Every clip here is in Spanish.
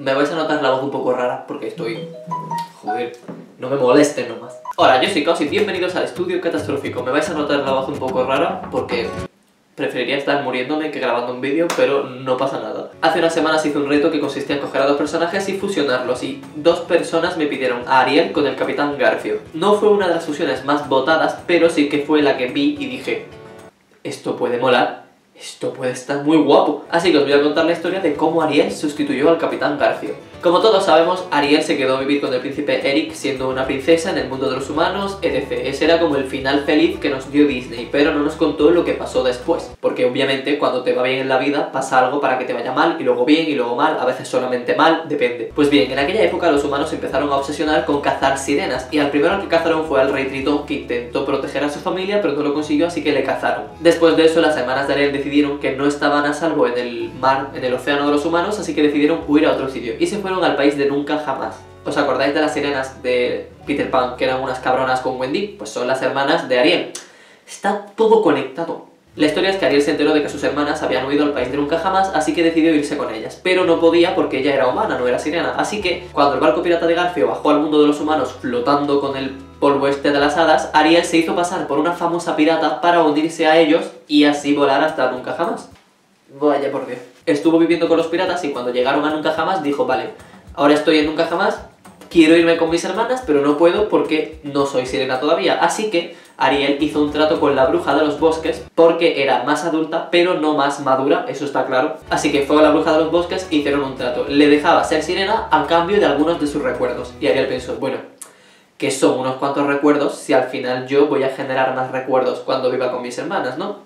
Me vais a notar la voz un poco rara porque estoy... Joder, no me molesten nomás. Hola, yo soy Caos y bienvenidos al estudio catastrófico. Me vais a notar la voz un poco rara porque preferiría estar muriéndome que grabando un vídeo, pero no pasa nada. Hace unas semanas hice un reto que consistía en coger a dos personajes y fusionarlos, y dos personas me pidieron a Ariel con el Capitán Garfio. No fue una de las fusiones más votadas, pero sí que fue la que vi y dije, esto puede molar, esto puede estar muy guapo. Así que os voy a contar la historia de cómo Ariel sustituyó al Capitán Garfio. Como todos sabemos, Ariel se quedó a vivir con el príncipe Eric siendo una princesa en el mundo de los humanos, etc. Ese era como el final feliz que nos dio Disney, pero no nos contó lo que pasó después. Porque obviamente cuando te va bien en la vida pasa algo para que te vaya mal, y luego bien, y luego mal, a veces solamente mal, depende. Pues bien, en aquella época los humanos empezaron a obsesionar con cazar sirenas, y al primero que cazaron fue al rey Tritón, que intentó proteger a su familia, pero no lo consiguió, así que le cazaron. Después de eso, las hermanas de Ariel decidieron que no estaban a salvo en el mar, en el océano de los humanos, así que decidieron huir a otro sitio. Y se fue al país de nunca jamás. ¿Os acordáis de las sirenas de Peter Pan, que eran unas cabronas con Wendy? Pues son las hermanas de Ariel. Está todo conectado. La historia es que Ariel se enteró de que sus hermanas habían huido al país de nunca jamás, así que decidió irse con ellas. Pero no podía porque ella era humana, no era sirena. Así que, cuando el barco pirata de Garfio bajó al mundo de los humanos flotando con el polvo este de las hadas, Ariel se hizo pasar por una famosa pirata para unirse a ellos y así volar hasta nunca jamás. Vaya por Dios. Estuvo viviendo con los piratas y cuando llegaron a nunca jamás dijo, vale, Ahora estoy en Nunca Jamás, quiero irme con mis hermanas, pero no puedo porque no soy sirena todavía. Así que Ariel hizo un trato con la bruja de los bosques porque era más adulta, pero no más madura, eso está claro. Así que fue a la bruja de los bosques e hicieron un trato. Le dejaba ser sirena a cambio de algunos de sus recuerdos. Y Ariel pensó, bueno, que son unos cuantos recuerdos si al final yo voy a generar más recuerdos cuando viva con mis hermanas, ¿no?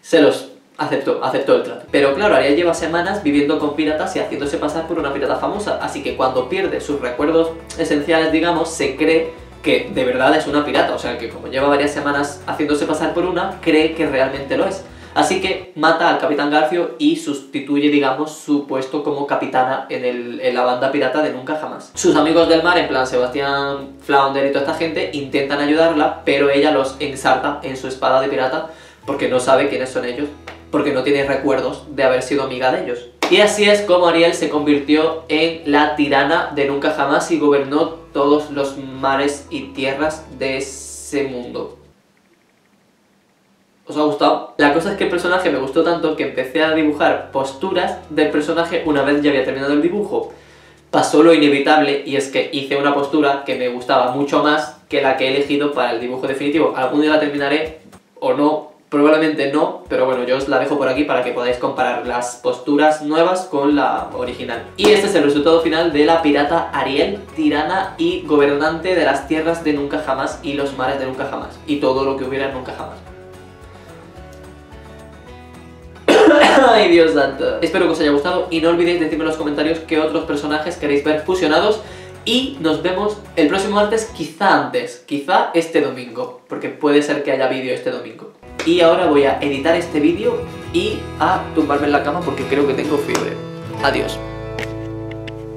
Se los Aceptó, aceptó el trato. Pero claro, Ariel lleva semanas viviendo con piratas y haciéndose pasar por una pirata famosa, así que cuando pierde sus recuerdos esenciales, digamos, se cree que de verdad es una pirata, o sea que como lleva varias semanas haciéndose pasar por una, cree que realmente lo es. Así que mata al Capitán Garfio y sustituye, digamos, su puesto como capitana en, el, en, la banda pirata de Nunca Jamás. Sus amigos del mar, en plan Sebastián Flounder y toda esta gente, intentan ayudarla, pero ella los ensarta en su espada de pirata porque no sabe quiénes son ellos porque no tiene recuerdos de haber sido amiga de ellos. Y así es como Ariel se convirtió en la tirana de nunca jamás y gobernó todos los mares y tierras de ese mundo. ¿Os ha gustado? La cosa es que el personaje me gustó tanto que empecé a dibujar posturas del personaje una vez ya había terminado el dibujo. Pasó lo inevitable y es que hice una postura que me gustaba mucho más que la que he elegido para el dibujo definitivo. Algún día la terminaré o no, Probablemente no, pero bueno, yo os la dejo por aquí para que podáis comparar las posturas nuevas con la original. Y este es el resultado final de la pirata Ariel, tirana y gobernante de las tierras de Nunca Jamás y los mares de Nunca Jamás. Y todo lo que hubiera Nunca Jamás. ¡Ay, Dios santo! Espero que os haya gustado y no olvidéis decirme en los comentarios qué otros personajes queréis ver fusionados y nos vemos el próximo martes, quizá antes, quizá este domingo, porque puede ser que haya vídeo este domingo. Y ahora voy a editar este vídeo y a tumbarme en la cama porque creo que tengo fiebre. Adiós.